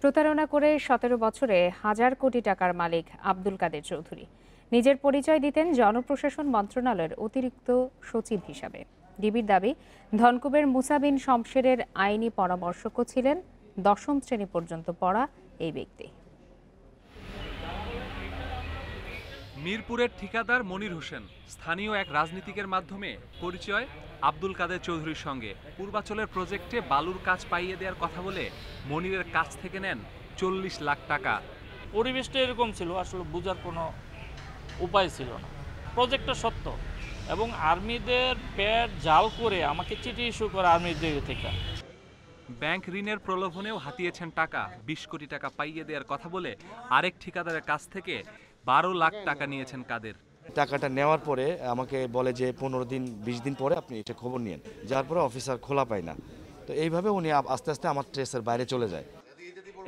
প্রতারণা করে সতেরো বছরে হাজার কোটি টাকার মালিক আব্দুল কাদের চৌধুরী। নিজের পরিচয় দিতেন জনপ্রশাসন মন্ত্রণালয়ের অতিরিক্ত সচিব হিসাবে। ডিবির দাবি, ধনকুবের মুসাবিন শমশেরের আইনি পরামর্শক ছিলেন, দশম শ্রেণি পর্যন্ত পড়া এই ব্যক্তি। মিরপুরের ঠিকাদার মনির হোসেন স্থানীয় এক রাজনীতিকের মাধ্যমে পরিচয় আব্দুল কাদের চৌধুরীর সঙ্গে। পূর্বাচলের প্রজেক্টে বালুর কাজ পাইয়ে দেওয়ার কথা বলে মনিরের কাছ থেকে নেন চল্লিশ লাখ টাকা। পরিবেশটা এরকম ছিল আসলে বোঝার কোনো উপায় ছিল না। প্রজেক্টটা সত্য এবং আর্মিদের পেট জাল করে আমাকে চিঠি ইস্যু করে আর্মির দিকে থেকে। ব্যাংক ঋণের প্রলোভনেও হাতিয়েছেন টাকা বিশ কোটি টাকা পাইয়ে দেওয়ার কথা বলে আরেক ঠিকাদারের কাছ থেকে বারো লাখ টাকা নিয়েছেন কাদের? টাকাটা নেওয়ার পরে আমাকে বলে যে পনেরো দিন বিশ দিন পরে আপনি এটা খবর নিয়েন। যার পরে অফিসার খোলা পায় না। তো এইভাবে উনি আস্তে আস্তে আমার ট্রেসের বাইরে চলে যায়।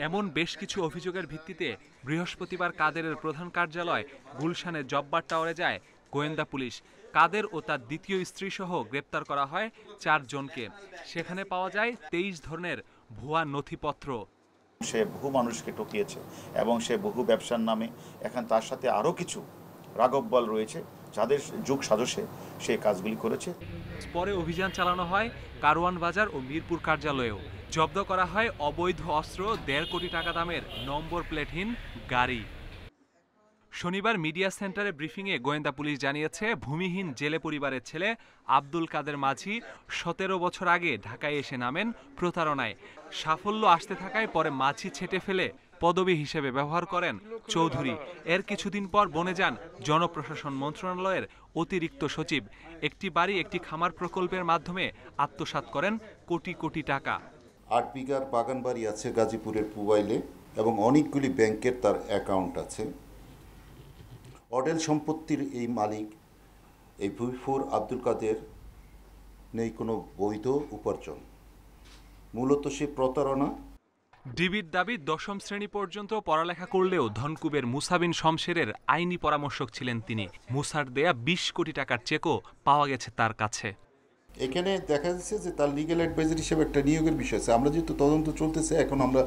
এমন বেশ কিছু অভিযোগের ভিত্তিতে বৃহস্পতিবার কাদেরের প্রধান কার্যালয় গুলশানের জব্বার টাওয়ারে যায় গোয়েন্দা পুলিশ। কাদের ও তার দ্বিতীয় স্ত্রী সহ গ্রেপ্তার করা হয় চারজনকে। সেখানে পাওয়া যায় তেইশ ধরনের ভুয়া নথিপত্র। সে বহু মানুষকে ঠকিয়েছে এবং সে বহু ব্যবসার নামে এখন তার সাথে আরও কিছু রাঘব বল রয়েছে যাদের যুগ সাজসে সে কাজগুলি করেছে। পরে অভিযান চালানো হয় কারওয়ান বাজার ও মিরপুর কার্যালয়েও। জব্দ করা হয় অবৈধ অস্ত্র, দেড় কোটি টাকা দামের নম্বর প্লেটহীন গাড়ি। শনিবার মিডিয়া সেন্টারে ব্রিফিংয়ে গোয়েন্দা পুলিশ জানিয়েছে, ভূমিহীন জেলে পরিবারের ছেলে আব্দুল কাদের মাঝি সতেরো বছর আগে ঢাকায় এসে নামেন প্রতারণায়। সাফল্য আসতে থাকায় পরে মাঝি ছেটে ফেলে পদবি হিসেবে ব্যবহার করেন চৌধুরী। এর কিছুদিন পর বনে যান জনপ্রশাসন মন্ত্রণালয়ের অতিরিক্ত সচিব। একটি বাড়ি, একটি খামার প্রকল্পের মাধ্যমে আত্মসাৎ করেন কোটি কোটি টাকা। আট বিঘার বাগান বাড়ি আছে গাজীপুরের পুবাইলে এবং অনেকগুলি ব্যাংকের তার অ্যাকাউন্ট আছে। অডেল সম্পত্তির এই মালিক এই ভুইফুর আব্দুল কাদের নেই কোনো বৈধ উপার্জন। মূলত সে প্রতারণা। ডিবির দাবি দশম শ্রেণি পর্যন্ত পড়ালেখা করলেও ধনকুবের মুসাবিন শমশেরের আইনি পরামর্শক ছিলেন তিনি। মুসার দেয়া বিশ কোটি টাকার চেকও পাওয়া গেছে তার কাছে। এখানে দেখা যাচ্ছে যে তার লিগ্যাল অ্যাডভাইজার হিসেবে একটা নিয়োগের বিষয় আছে। আমরা যেহেতু তদন্ত চলতেছে এখন আমরা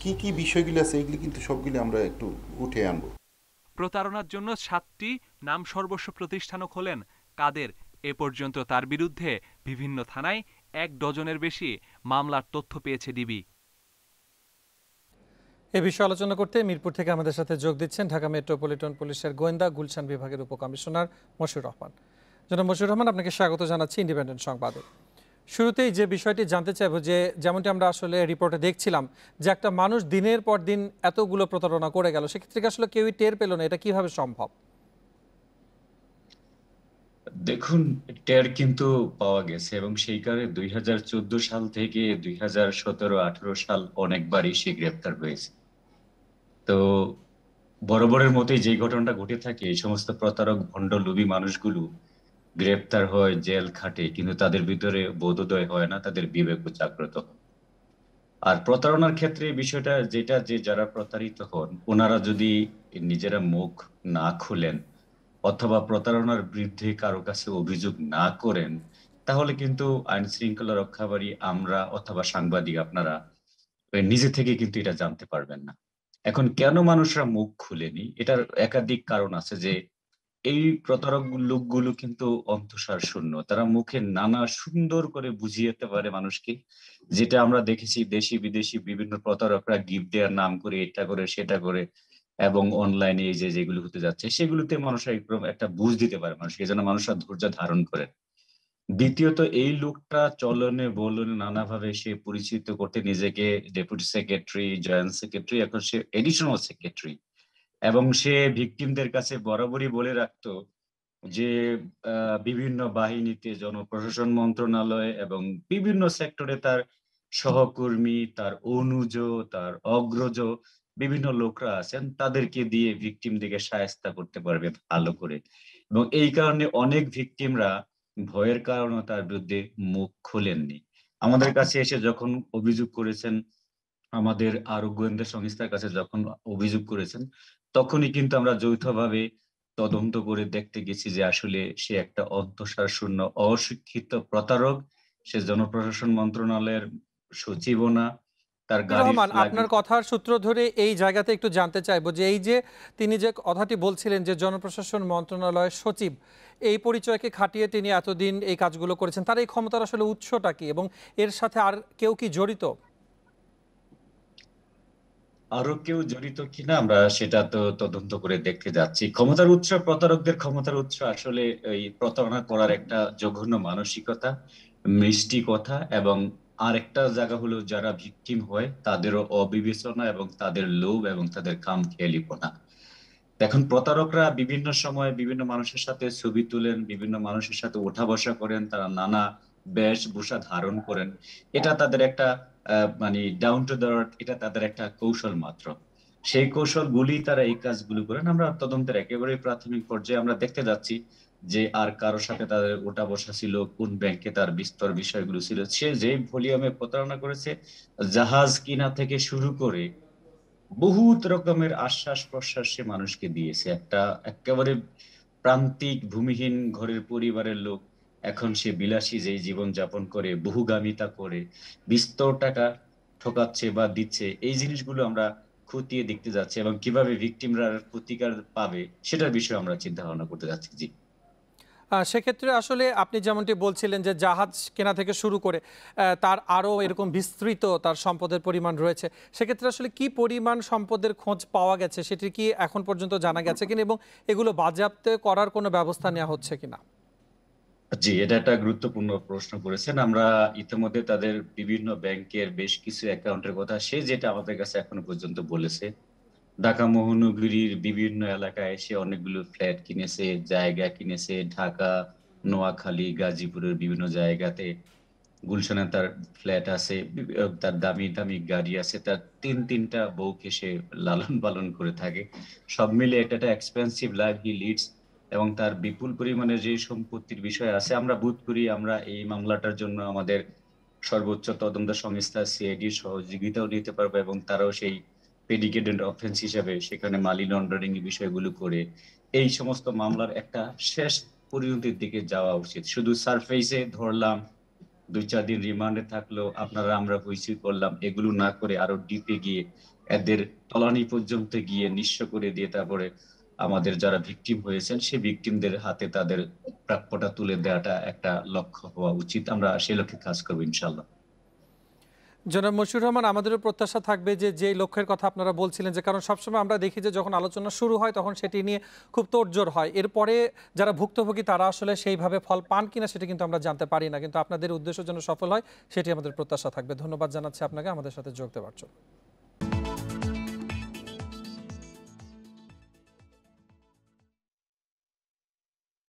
কি কি বিষয়গুলি আছে এগুলি কিন্তু সবগুলি আমরা একটু উঠে আনব। প্রতারণার জন্য সাতটি নাম সর্বস্ব প্রতিষ্ঠানও খোলেন কাদের। এ পর্যন্ত তার বিরুদ্ধে বিভিন্ন থানায় এক ডজনের বেশি মামলার তথ্য পেয়েছে ডিবি। এ বিষয়ে আলোচনা করতে মিরপুর থেকে আমাদের সাথে যোগ দিচ্ছেন ঢাকা মেট্রোপলিটন পুলিশের গোয়েন্দা গুলশান বিভাগের উপকমিশনার মশিউর রহমান। জনাব মশিউর রহমান, আপনাকে স্বাগত জানাচ্ছি ইন্ডিপেন্ডেন্ট সংবাদে। শুরুতেই যে বিষয়টি জানতে চাইব যে, যেমনটি আমরা আসলে রিপোর্টে দেখছিলাম, যে একটা মানুষ দিনের পর দিন এতগুলো প্রতারণা করে গেল, সেক্ষেত্রে আসলে কেউই টের পেল না এটা কীভাবে সম্ভব? দেখুন, টের কিন্তু পাওয়া গেছে এবং সেই কারণে দুই হাজার চোদ্দ সাল থেকে দুই হাজার সতেরো আঠারো সাল অনেকবারই সে গ্রেপ্তার হয়েছে। তো বরাবরের মতোই যে ঘটনাটা ঘটে থাকে, এই সমস্ত প্রতারক, ভণ্ড, লোভী মানুষগুলো গ্রেপ্তার হয় জেল খাটে, কিন্তু তাদের ভিতরে বোধোদয় হয় না, তাদের বিবেক জাগ্রত হয়। আর প্রতারণার ক্ষেত্রে বিষয়টা যেটা যে যারা প্রতারিত হন, ওনারা যদি নিজেরা মুখ না খুলেন অথবা প্রতারণার বিরুদ্ধে কারও কাছে অভিযোগ না করেন, তাহলে কিন্তু আইন শৃঙ্খলা রক্ষাকারী আমরা অথবা সাংবাদিক আপনারা নিজে থেকে কিন্তু এটা জানতে পারবেন না। এখন কেন মানুষরা মুখ খুলেনি? এটার একাধিক কারণ আছে যে এই প্রতারক লোকগুলো কিন্তু অন্তঃসার শূন্য। তারা মুখে নানা সুন্দর করে বুঝিয়ে পারে মানুষকে। যেটা আমরা দেখেছি দেশি বিদেশি বিভিন্ন প্রতারকরা গিফট দেওয়ার নাম করে এটা করে, সেটা করে এবং অনলাইনে এই যে যেগুলো হতে যাচ্ছে, সেগুলোতে মানুষরা একদম একটা বুঝ দিতে পারে মানুষকে, যেন মানুষরা ধৈর্য ধারণ করে দ্বিতীয়ত, এই লোকটা চলনে বলনে নানাভাবে সে পরিচিত করতে নিজেকে ডেপুটি সেক্রেটারি জয়েন্ট সেক্রেটারি এখন সে এডিশনাল সেক্রেটারি এবং সে ভিকটিমদের কাছে বরাবরই বলে রাখতো যে বিভিন্ন বাহিনীতে জনপ্রশাসন মন্ত্রণালয় এবং বিভিন্ন সেক্টরে তার সহকর্মী, তার অনুজ, তার অগ্রজ বিভিন্ন লোকরা আছেন, তাদেরকে দিয়ে ভিকটিম দিকে সায়স্তা করতে পারবে ভালো করে। এবং এই কারণে অনেক ভিকটিমরা ভয়ের কারণে তার বিরুদ্ধে মুখ খোলেননি। আমাদের কাছে এসে যখন অভিযোগ করেছেন, আমাদের আরও গোয়েন্দা সংস্থার কাছে যখন অভিযোগ করেছেন তখনই কিন্তু আমরা যৌথভাবে তদন্ত করে দেখতে গেছি যে আসলে সে একটা অন্তঃসার শূন্য অশিক্ষিত প্রতারক। সে জনপ্রশাসন মন্ত্রণালয়ের সচিবও না। তার রহমান আপনার কথার সূত্র ধরে এই জায়গাতে একটু জানতে চাইব যে এই যে তিনি যে কথাটি বলছিলেন যে জনপ্রশাসন মন্ত্রণালয়ের সচিব এই পরিচয়কে খাটিয়ে তিনি এতদিন এই কাজগুলো করেছেন তার এই ক্ষমতার আসলে উৎসটা কি এবং এর সাথে আর কেউ কি জড়িত? আরও কেউ জড়িত কিনা আমরা সেটা তো তদন্ত করে দেখতে যাচ্ছি। ক্ষমতার উৎস, প্রতারকদের ক্ষমতার উৎস আসলে এই প্রতারণা করার একটা জঘন্য মানসিকতা, মিষ্টি কথা এবং আরেকটা জায়গা হলো যারা ভিকটিম হয় তাদেরও অবিবেচনা এবং তাদের লোভ এবং তাদের কাম খেয়ালিপনা। এখন প্রতারকরা বিভিন্ন সময় বিভিন্ন মানুষের সাথে ছবি তুলেন, বিভিন্ন মানুষের সাথে ওঠা বসা করেন, তারা নানা বেশভূষা ধারণ করেন। এটা তাদের একটা মানে ডাউন টু দ্য এটা তাদের একটা কৌশল মাত্র। সেই কৌশলগুলি তারা এই কাজগুলো করেন। আমরা তদন্তের একেবারে প্রাথমিক পর্যায়ে আমরা দেখতে যাচ্ছি যে আর কারোর সাথে তাদের ওটা বসা ছিল, কোন ব্যাংকে তার বিস্তর বিষয়গুলো ছিল। সে যে ভলিউমে প্রতারণা করেছে, জাহাজ কিনা থেকে শুরু করে বহুত রকমের আশ্বাস প্রশ্বাস সে মানুষকে দিয়েছে। একটা একেবারে প্রান্তিক, ভূমিহীন ঘরের পরিবারের লোক এখন সে বিলাসী যেই জীবন যাপন করে, বহুগামিতা করে, বিস্তর টাকা ঠকাচ্ছে বা দিচ্ছে, এই জিনিসগুলো আমরা খতিয়ে দেখতে যাচ্ছি এবং কীভাবে ভিকটিমরা প্রতিকার পাবে সেটার বিষয়ে আমরা চিন্তা ভাবনা করতে যাচ্ছি। জি। সেক্ষেত্রে আসলে আপনি যেমনটি বলছিলেন যে জাহাজ কেনা থেকে শুরু করে তার আরও এরকম বিস্তৃত তার সম্পদের পরিমাণ রয়েছে, সেক্ষেত্রে আসলে কি পরিমাণ সম্পদের খোঁজ পাওয়া গেছে সেটি কি এখন পর্যন্ত জানা গেছে কিনা এবং এগুলো বাজেয়াপ্ত করার কোনো ব্যবস্থা নেওয়া হচ্ছে কিনা? জি, এটা একটা গুরুত্বপূর্ণ প্রশ্ন করেছেন। আমরা ইতিমধ্যে তাদের বিভিন্ন ব্যাংকের বেশ কিছু অ্যাকাউন্টের কথা সে যেটা আমাদের কাছে এখনও পর্যন্ত বলেছে। ঢাকা মহানগরীর বিভিন্ন এলাকায় এসে অনেকগুলো ফ্ল্যাট কিনেছে, জায়গা কিনেছে। ঢাকা, নোয়াখালী, গাজীপুরের বিভিন্ন জায়গাতে গুলশানে তার ফ্ল্যাট আছে তার দামি দামি গাড়ি আছে। তার তিন, তিনটা বউকে সে লালন পালন করে থাকে। সব মিলে একটা এক্সপেন্সিভ লাইফ হি লিডস এবং তার বিপুল পরিমাণে যে সম্পত্তির বিষয় আছে, আমরা বোধ করি আমরা এই মামলাটার জন্য আমাদের সর্বোচ্চ তদন্ত সংস্থা সিআইডির সহযোগিতাও নিতে পারব এবং তারাও সেই প্রেডিকেটেড অফেন্স হিসাবে সেখানে মানি লন্ডারিং বিষয়গুলো করে এই সমস্ত মামলার একটা শেষ পরিণতির দিকে যাওয়া উচিত। শুধু সারফেসে ধরলাম, দুই চার দিন রিমান্ডে থাকল, আপনারা আমরা হইচই করলাম, এগুলো না করে আরও ডিপে গিয়ে এদের তলানি পর্যন্ত গিয়ে নিঃস্ব করে দিয়ে তারপরে আমাদের যারা ভিকটিম হয়েছেন, সেই ভিকটিমদের হাতে তাদের প্রাপ্যটা তুলে দেওয়াটা একটা লক্ষ্য হওয়া উচিত। আমরা সেই লক্ষ্যে কাজ করব ইনশাল্লাহ জনাব মশিউর রহমান, আমাদেরও প্রত্যাশা থাকবে যে যে লক্ষ্যের কথা আপনারা বলছিলেন যে, কারণ সবসময় আমরা দেখি যে, যখন আলোচনা শুরু হয়, তখন সেটি নিয়ে খুব তোড়জোড় হয়। এরপরে যারা ভুক্তভোগী, তারা আসলে সেইভাবে ফল পান কিনা সেটা কিন্তু আমরা জানতে পারি না। কিন্তু আপনাদের উদ্দেশ্য যেন সফল হয়, সেটি আমাদের প্রত্যাশা থাকবে। ধন্যবাদ জানাচ্ছি আপনাকে। আমাদের সাথে যোগ দেওয়ার জন্য।